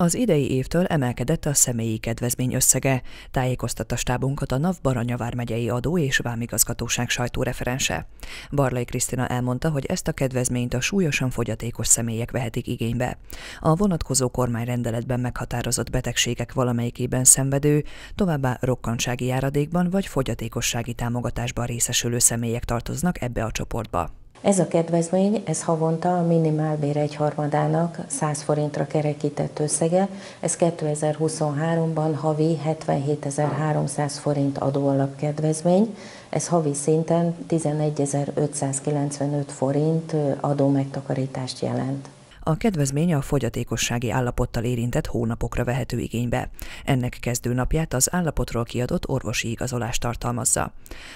Az idei évtől emelkedett a személyi kedvezmény összege, tájékoztatta stábunkat a NAV Baranya megyei adó és vámigazgatóság sajtóreferense. Barlai Krisztina elmondta, hogy ezt a kedvezményt a súlyosan fogyatékos személyek vehetik igénybe. A vonatkozó kormányrendeletben meghatározott betegségek valamelyikében szenvedő, továbbá rokkantsági járadékban vagy fogyatékossági támogatásban részesülő személyek tartoznak ebbe a csoportba. Ez a kedvezmény, ez havonta a minimálbér egyharmadának 100 forintra kerekített összege, ez 2023-ban havi 77.300 forint adóalapkedvezmény, ez havi szinten 11.595 forint adó megtakarítást jelent. A kedvezmény a fogyatékossági állapottal érintett hónapokra vehető igénybe. Ennek kezdőnapját az állapotról kiadott orvosi igazolás tartalmazza.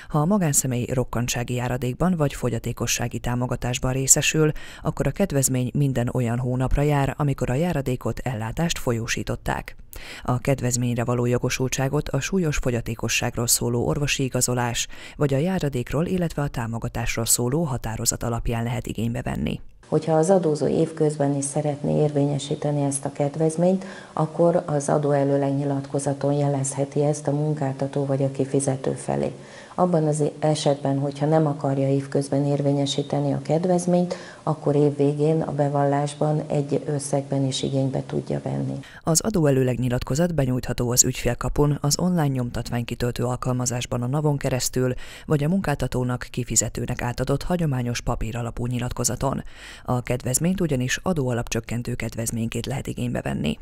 Ha a magánszemély rokkantsági járadékban vagy fogyatékossági támogatásban részesül, akkor a kedvezmény minden olyan hónapra jár, amikor a járadékot ellátást folyósították. A kedvezményre való jogosultságot a súlyos fogyatékosságról szóló orvosi igazolás, vagy a járadékról, illetve a támogatásról szóló határozat alapján lehet igénybe venni. Hogyha az adózó évközben is szeretné érvényesíteni ezt a kedvezményt, akkor az adóelőleg nyilatkozaton jelezheti ezt a munkáltató vagy a kifizető felé. Abban az esetben, hogyha nem akarja évközben érvényesíteni a kedvezményt, akkor év végén a bevallásban egy összegben is igénybe tudja venni. Az adóelőleg nyilatkozat benyújtható az ügyfélkapun, az online nyomtatvány kitöltő alkalmazásban a navon keresztül, vagy a munkáltatónak kifizetőnek átadott hagyományos papír alapú nyilatkozaton. A kedvezményt ugyanis adóalapcsökkentő kedvezményként lehet igénybe venni.